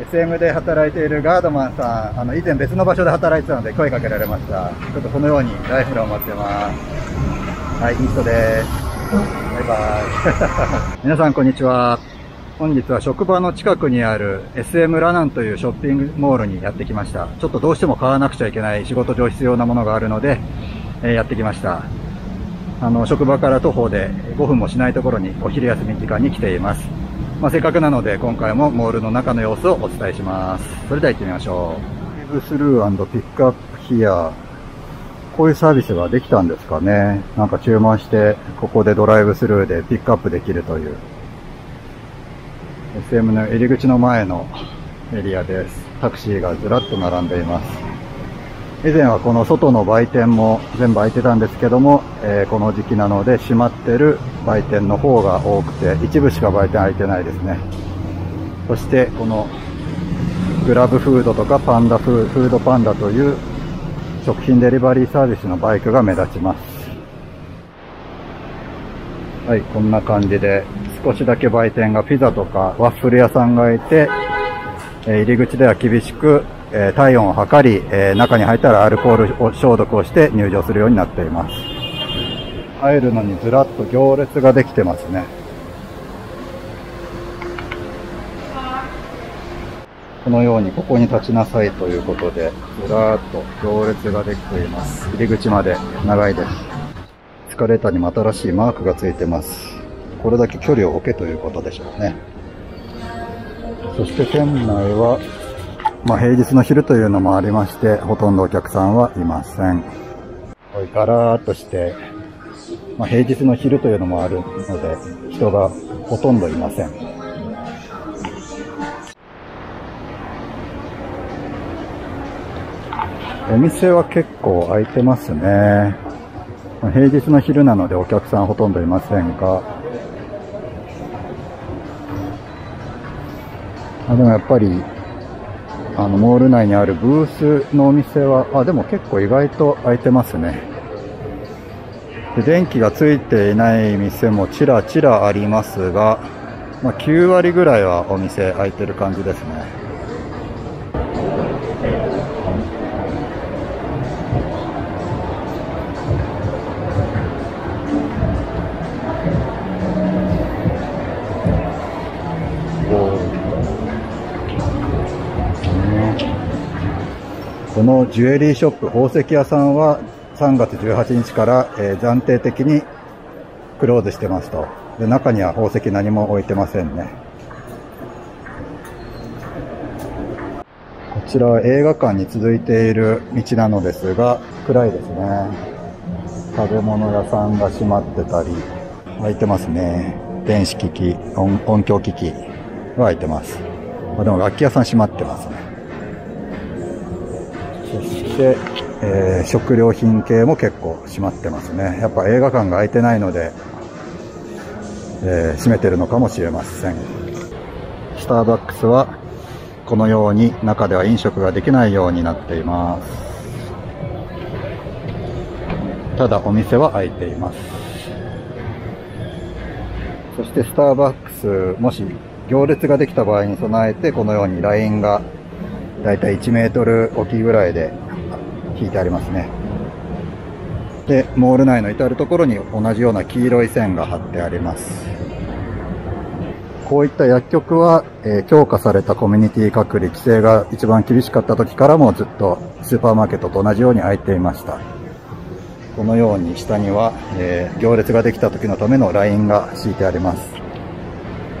SM で働いているガードマンさん、あの、以前別の場所で働いてたので声かけられました。ちょっとこのようにライフルを持ってます。はい、いい人です。バイバイ。皆さんこんにちは。本日は職場の近くにある SM ラナンというショッピングモールにやってきました。ちょっとどうしても買わなくちゃいけない仕事上必要なものがあるので、えー、やってきました。あの、職場から徒歩で5分もしないところにお昼休み時間に来ています。まあ、せっかくなので今回もモールの中の様子をお伝えします。それでは行ってみましょう。リブスルーピックアップヒア。こういうサービスができたんですかね。なんか注文して、ここでドライブスルーでピックアップできるという。SM の入り口の前のエリアです。タクシーがずらっと並んでいます。以前はこの外の売店も全部開いてたんですけども、えー、この時期なので閉まってる売店の方が多くて一部しか売店開いてないですね。そしてこのグラブフードとかパンダフードパンダという食品デリバリーサービスのバイクが目立ちます。はいこんな感じで少しだけ売店がピザとかワッフル屋さんがいて入り口では厳しくえ体温を測り、え中に入ったらアルコールを消毒をして入場するようになっています。入るのにずらっと行列ができてますね。このようにここに立ちなさいということで、ずらーっと行列ができています。入り口まで長いです。エスカレーターにも新しいマークがついてます。これだけ距離を置けということでしょうね。そして店内はまあ、平日の昼というのもありまして、ほとんどお客さんはいません。ガラーっとして、まあ、平日の昼というのもあるので、人がほとんどいません。お店は結構開いてますね。平日の昼なのでお客さんほとんどいませんが、あでもやっぱりあの、モール内にあるブースのお店は、あ、でも結構意外と開いてますね。で電気がついていない店もちらちらありますが、まあ、9割ぐらいはお店開いてる感じですね。このジュエリーショップ宝石屋さんは3月18日から、えー、暫定的にクローズしてますと。で、中には宝石何も置いてませんね。こちらは映画館に続いている道なのですが、暗いですね。食べ物屋さんが閉まってたり、開いてますね。電子機器、音音響機器は開いてます。でも楽器屋さん閉まってますね。そして、えー、食料品系も結構閉まってますね。やっぱ映画館が開いてないので、えー、閉めてるのかもしれません。スターバックスはこのように中では飲食ができないようになっています。ただお店は開いています。そしてスターバックス、もし行列ができた場合に備えてこのようにラインがだいたい1メートル置きぐらいで引いてありますね。で、モール内の至るところに同じような黄色い線が貼ってあります。こういった薬局は、え、強化されたコミュニティ隔離、規制が一番厳しかった時からもずっとスーパーマーケットと同じように開いていました。このように下には、え、行列ができた時のためのラインが敷いてあります。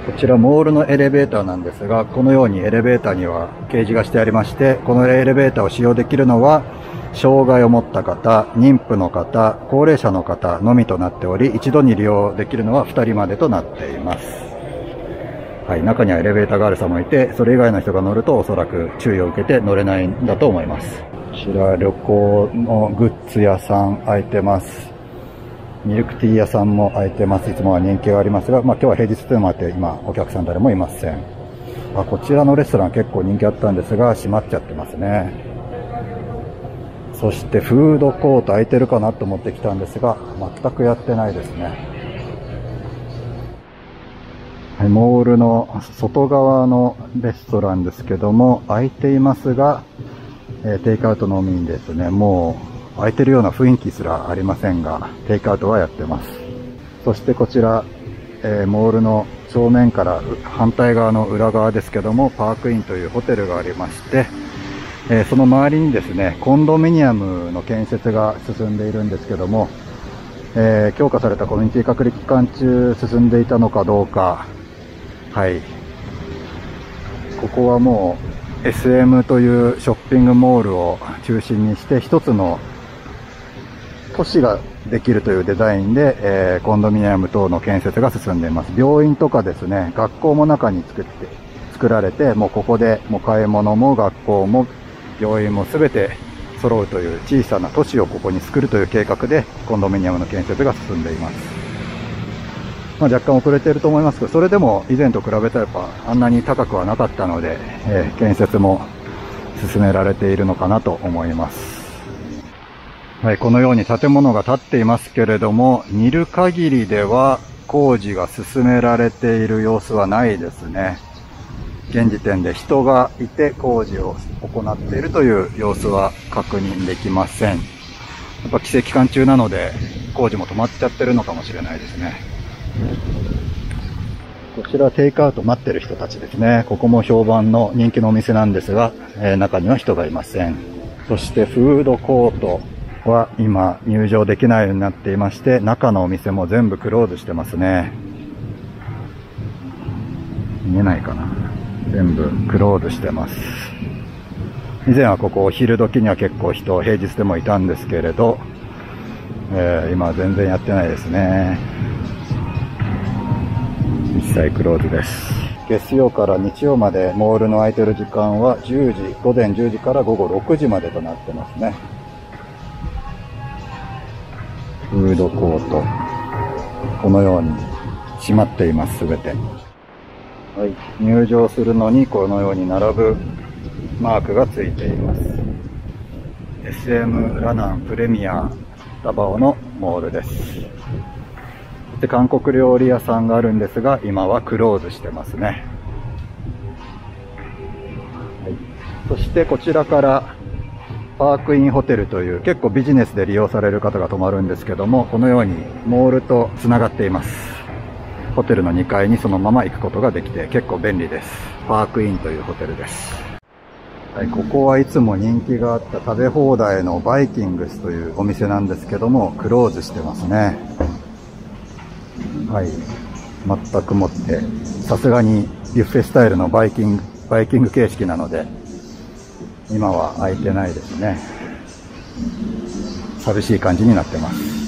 こちらモールのエレベーターなんですが、このようにエレベーターには掲示がしてありまして、このエレベーターを使用できるのは、障害を持った方、妊婦の方、高齢者の方のみとなっており、一度に利用できるのは2人までとなっています。はい、中にはエレベーターガールさんもいて、それ以外の人が乗るとおそらく注意を受けて乗れないんだと思います。こちら旅行のグッズ屋さん開いてます。ミルクティー屋さんも開いてます。いつもは人気がありますが、まあ今日は平日というのもあって今お客さん誰もいません。あこちらのレストラン結構人気あったんですが閉まっちゃってますね。そしてフードコート空いてるかなと思ってきたんですが全くやってないですね。はい、モールの外側のレストランですけども、空いていますが、えー、テイクアウトのみにですね、もう空いてるような雰囲気すらありませんが、テイクアウトはやってます。そしてこちら、えー、モールの正面から反対側の裏側ですけども、パークインというホテルがありまして、えー、その周りにですね、コンドミニアムの建設が進んでいるんですけども、えー、強化されたコミュニティ隔離期間中進んでいたのかどうか、はい。ここはもう SM というショッピングモールを中心にして一つの都市ができるというデザインで、えー、コンドミニアム等の建設が進んでいます。病院とかですね、学校も中に作って、作られて、もうここでもう買い物も学校も病院も全て揃うという小さな都市をここに作るという計画でコンドミニアムの建設が進んでいます。まあ、若干遅れていると思いますけど、それでも以前と比べたらやっぱあんなに高くはなかったので、えー、建設も進められているのかなと思います。はい、このように建物が建っていますけれども、見る限りでは工事が進められている様子はないですね。現時点で人がいて工事を行っているという様子は確認できません。やっぱ規制期間中なので工事も止まっちゃってるのかもしれないですね。こちらテイクアウト待ってる人たちですね。ここも評判の人気のお店なんですが、えー、中には人がいません。そしてフードコートは今入場できないようになっていまして、中のお店も全部クローズしてますね。見えないかな。全部クローズしてます。以前はここお昼時には結構人、平日でもいたんですけれど、えー、今は全然やってないですね。一切クローズです。月曜から日曜までモールの空いてる時間は10時、午前10時から午後6時までとなってますね。ドコート。このように閉まっています、すべて。はい、入場するのにこのように並ぶマークがついています。SM ラナンプレミアダバオのモールです。で韓国料理屋さんがあるんですが、今はクローズしてますね。はい、そしてこちらからパークインホテルという結構ビジネスで利用される方が泊まるんですけども、このようにモールと繋がっています。ホテルの2階にそのまま行くことができて結構便利です。パークインというホテルです。はい、ここはいつも人気があった食べ放題のバイキングスというお店なんですけども、クローズしてますね。はい。全くもって、さすがにビュッフェスタイルのバイキング、バイキング形式なので、今は空いてないですね。寂しい感じになってます。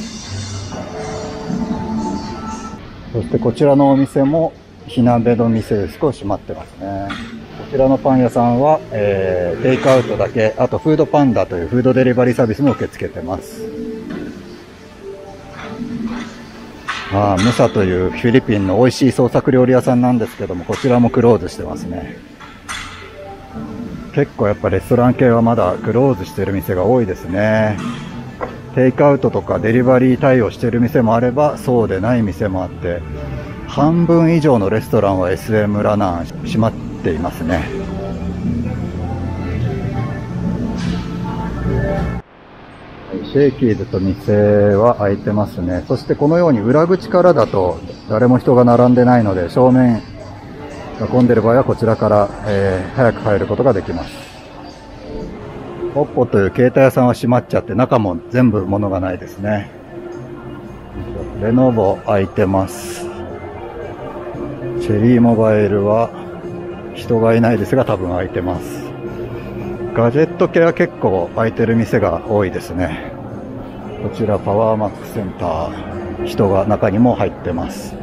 そしてこちらのお店も火鍋の店で少し閉まってますね。こちらのパン屋さんは、えー、テイクアウトだけ、あとフードパンダというフードデリバリーサービスも受け付けてます。ああ、ムサというフィリピンの美味しい創作料理屋さんなんですけども、こちらもクローズしてますね。結構やっぱレストラン系はまだクローズしてる店が多いですね。テイクアウトとかデリバリー対応してる店もあればそうでない店もあって半分以上のレストランは SM ラナー閉まっていますねシェイキーズと店は開いてますね。そしてこのように裏口からだと誰も人が並んでないので正面混んでる場合はこちらから、えー、早く入ることができます。ポッポという携帯屋さんは閉まっちゃって中も全部物がないですね。レノボ開いてます。チェリーモバイルは人がいないですが多分開いてます。ガジェット系は結構開いてる店が多いですね。こちらパワーマックセンター、人が中にも入ってます。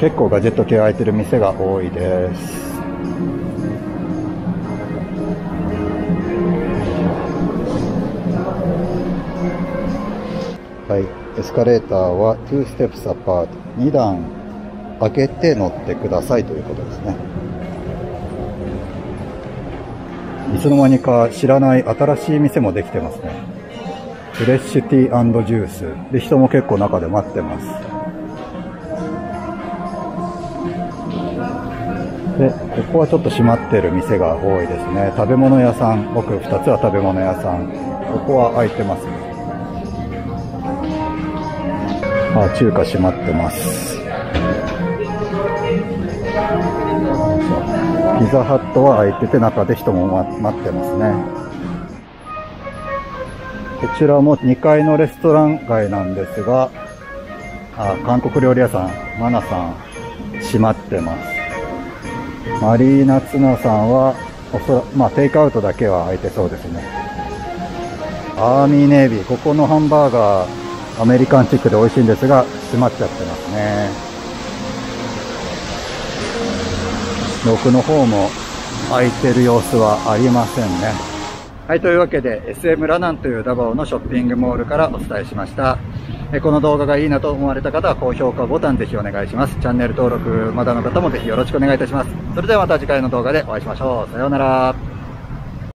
結構ガジェット系空いてる店が多いです。はい、エスカレーターは2 steps apart、2段開けて乗ってくださいということですね。いつの間にか知らない新しい店もできてますね。フレッシュティージュース。で、人も結構中で待ってます。ここはちょっと閉まってる店が多いですね。食べ物屋さん。奥2つは食べ物屋さん。ここは開いてますね。あ、中華閉まってます。ピザハットは開いてて中で人も待ってますね。こちらも2階のレストラン街なんですが、あ韓国料理屋さん、マナさん、閉まってます。マリーナツナさんは、おそまあ、テイクアウトだけは開いてそうですね。アーミーネイビー、ここのハンバーガー、アメリカンチックで美味しいんですが、閉まっちゃってますね。奥の方も空いてる様子はありませんね。はい、というわけで SM ラナンというダバオのショッピングモールからお伝えしました。この動画がいいなと思われた方は高評価ボタンぜひお願いします。チャンネル登録まだの方もぜひよろしくお願いいたします。それではまた次回の動画でお会いしましょう。さようなら。